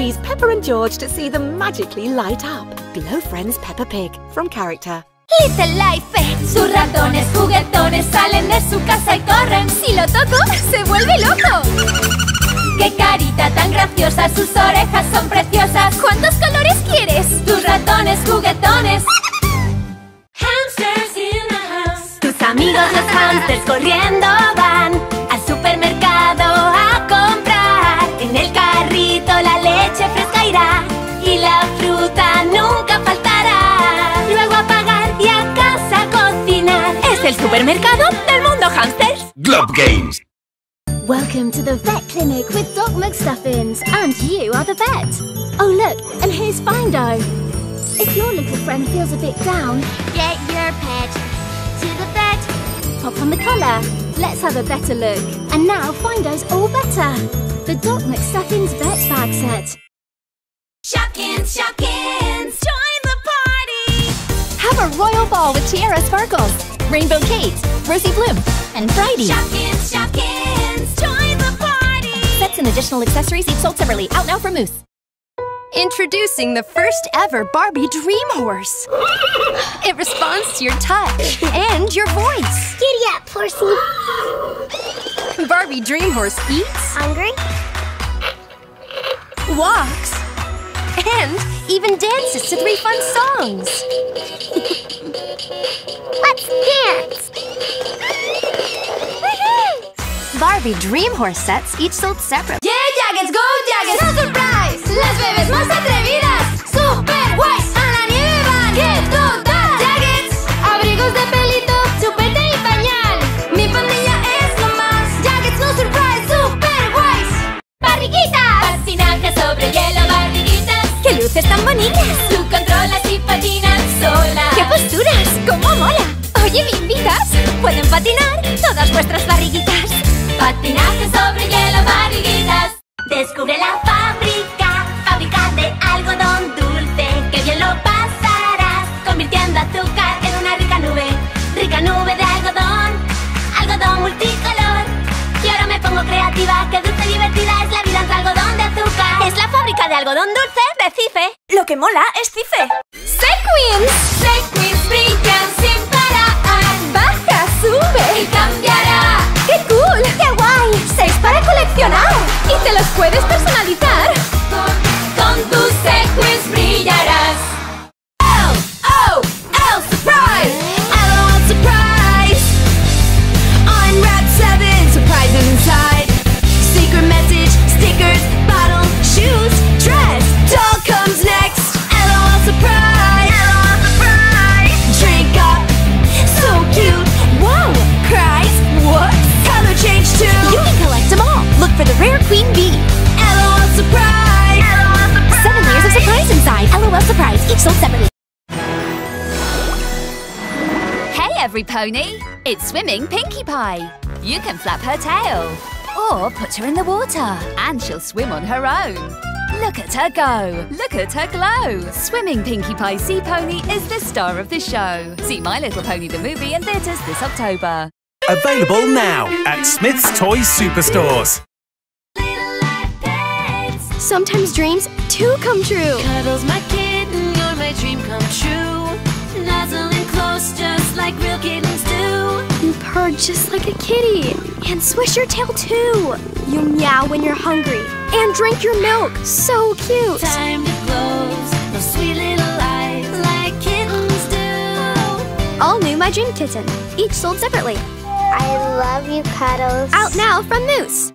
squeeze Peppa and George to see them magically light up. Glow Friends Peppa Pig from character. Little Life Sus ratones juguetones salen de su casa y corren. Si lo toco, se vuelve loco. ¡Qué carita tan graciosa! Sus orejas son preciosas. ¿Cuántos colores quieres? Tus ratones juguetones. Hamsters in the house. Tus amigos los hamsters corriendo van supermercado del mundo hamsters. Glob Games. Welcome to the vet clinic with Doc McStuffins, and you are the vet. Oh look, and here's Findo. If your little friend feels a bit down, Get your pet to the vet. pop on the collar. Let's have a better look. And now Findo's all better. The Doc McStuffins vet bag set. Shopkins, Shopkins, join the party! Have a royal ball with tiara sparkles, rainbow Kate, Rosie Bloom, and Friday. Shopkins, Shopkins, join the party! Sets and additional accessories each sold separately. Out now from Moose. Introducing the first ever Barbie Dream Horse. It responds to your touch and your voice. Giddy up, Horsey. Barbie Dream Horse eats, Hungry? walks, and even dances to three fun songs. Let's dance. Barbie Dream Horse sets each sold separately. Yeah, Jaggets, go Jaggets! ¡No surprise! Las bebés más atrevidas, super guays, a la nieve van, ¡qué total! Jaggets, abrigos de pelito, chupete y pañal. Mi pandilla es lo más. Jaggets, no surprise, super guays. ¡Barriguitas! Patinaje sobre hielo, barriguitas. ¡Qué luces tan bonitas! Controlas y patinas sola. ¡Qué posturas! ¡Cómo mola! Oye, ¿me invitas? Pueden patinar todas vuestras barriguitas. Patinaje sobre hielo, barriguitas. Descubre la fábrica, fábrica de algodón dulce. Que bien lo que mola es Cife. Sequins, Sequins brillan sin parar. ¡Baja, sube! Y cambiará. ¡Qué cool! ¡Qué guay! ¡Seis para coleccionar! ¡Y te los puedes personalizar! Queen bee. LOL surprise! LOL surprise! Seven layers of surprise inside. LOL surprise. Each sold separately. Hey, every pony! It's swimming Pinkie Pie. You can flap her tail, or put her in the water, and she'll swim on her own. Look at her go! Look at her glow! Swimming Pinkie Pie Sea Pony is the star of the show. See My Little Pony the movie in theatres this October. Available now at Smyths Toys Superstores. Sometimes dreams do come true. Cuddles my kitten, you're my dream come true. Nuzzling close just like real kittens do. You purr just like a kitty. And swish your tail too. You meow when you're hungry. And drink your milk. So cute. Time to close those sweet little eyes like kittens do. All new My Dream Kitten. Each sold separately. I love you, Cuddles. Out now from Moose.